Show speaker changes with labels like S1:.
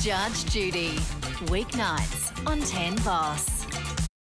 S1: Judge Judy, weeknights on 10 Boss.